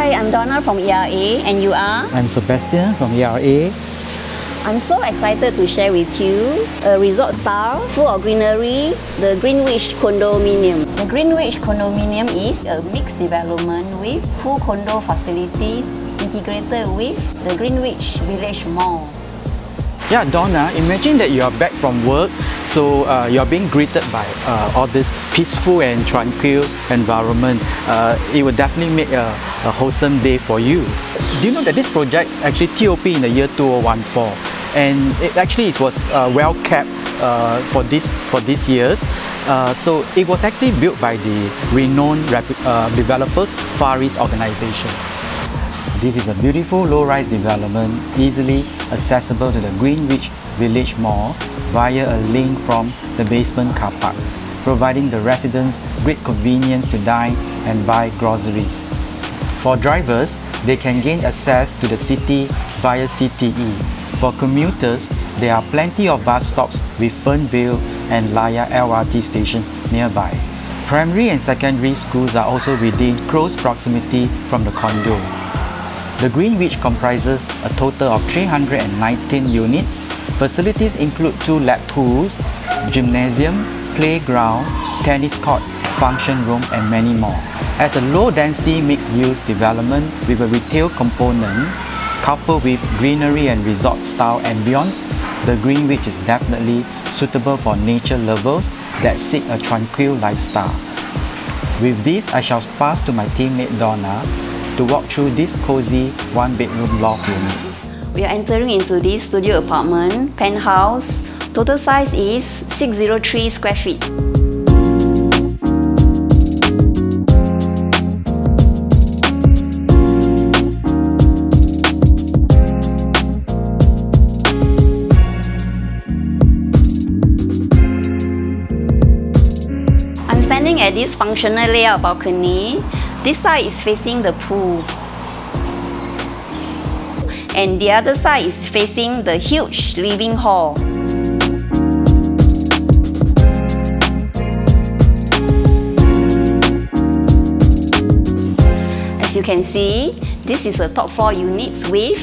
Hi, I'm Donna from ERA, and you are? I'm Sebastian from ERA. I'm so excited to share with you a resort style full of greenery, the Greenwich Condominium. The Greenwich Condominium is a mixed development with full condo facilities integrated with the Greenwich Village Mall. Yeah, Donna, imagine that you are back from work, so uh, you are being greeted by uh, all this peaceful and tranquil environment. Uh, it will definitely make a, a wholesome day for you. Do you know that this project actually TOP in the year 2014 and it actually it was uh, well kept uh, for this for these years. Uh, so it was actually built by the renowned uh, developers Far East Organization. This is a beautiful low-rise development, easily accessible to the Greenwich Village Mall via a link from the basement car park, providing the residents great convenience to dine and buy groceries. For drivers, they can gain access to the city via CTE. For commuters, there are plenty of bus stops with Fernvale and Layar LRT stations nearby. Primary and secondary schools are also within close proximity from the condo. The Greenwich comprises a total of 319 units. Facilities include two lap pools, gymnasium, playground, tennis court, function room and many more. As a low-density mixed-use development with a retail component, coupled with greenery and resort-style ambience, the Greenwich is definitely suitable for nature lovers that seek a tranquil lifestyle. With this, I shall pass to my teammate Donna to walk through this cozy one-bedroom loft unit. We are entering into this studio apartment, penthouse. Total size is 603 square feet. I'm standing at this functional layout balcony this side is facing the pool. And the other side is facing the huge living hall. As you can see, this is a top floor unit with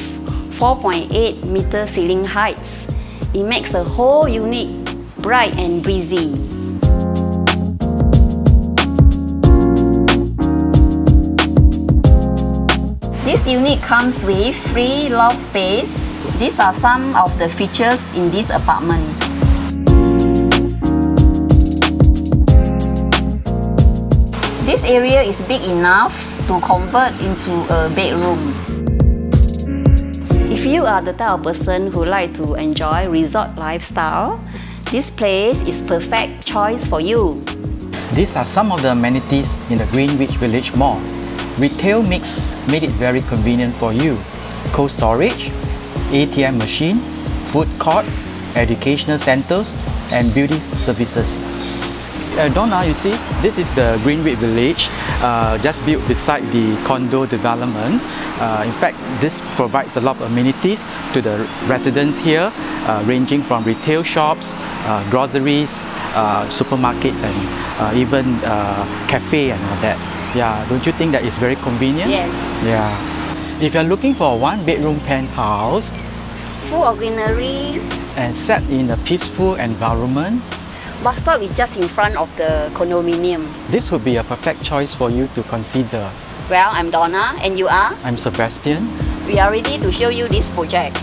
4.8 meter ceiling heights. It makes the whole unit bright and breezy. Unit comes with free loft space. These are some of the features in this apartment. This area is big enough to convert into a bedroom. If you are the type of person who like to enjoy resort lifestyle, this place is perfect choice for you. These are some of the amenities in the Greenwich Village Mall. Retail mix made it very convenient for you. Cold storage, ATM machine, food court, educational centers, and beauty services. Uh, Donna, you see, this is the Greenwich Village, uh, just built beside the condo development. Uh, in fact, this provides a lot of amenities to the residents here, uh, ranging from retail shops, uh, groceries, uh, supermarkets, and even cafe and all that. Yeah, don't you think that is very convenient? Yes. Yeah. If you're looking for a one bedroom penthouse, full of greenery, and set in a peaceful environment, bus stop is just in front of the condominium. This would be a perfect choice for you to consider. Well, I'm Donna, and you are? I'm Sebastian. We are ready to show you this project.